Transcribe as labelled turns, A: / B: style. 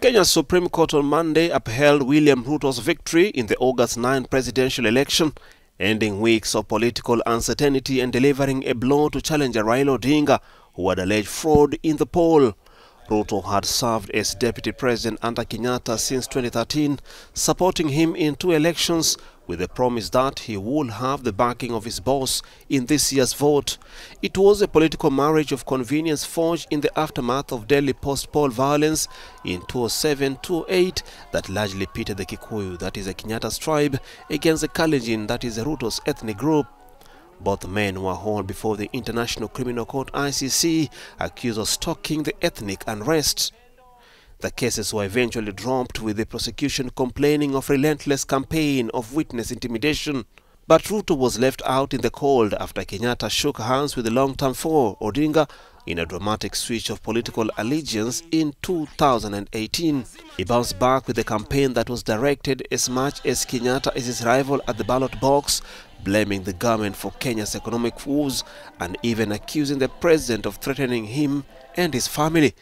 A: Kenya's Supreme Court on Monday upheld William Ruto's victory in the August 9 presidential election, ending weeks of political uncertainty and delivering a blow to challenger Raila Odinga, who had alleged fraud in the poll. Ruto had served as deputy president under Kenyatta since 2013, supporting him in two elections with the promise that he would have the backing of his boss in this year's vote. It was a political marriage of convenience forged in the aftermath of deadly post-poll violence in 2007-2008 that largely pitted the Kikuyu, that is a Kenyatta's tribe, against the Kalenjin, that is Ruto's ethnic group. Both men were hauled before the International Criminal Court ICC, accused of stoking the ethnic unrest. The cases were eventually dropped with the prosecution complaining of relentless campaign of witness intimidation. But Ruto was left out in the cold after Kenyatta shook hands with the long-term foe, Odinga, in a dramatic switch of political allegiance in 2018. He bounced back with a campaign that was directed as much as Kenyatta is his rival at the ballot box, blaming the government for Kenya's economic woes and even accusing the president of threatening him and his family.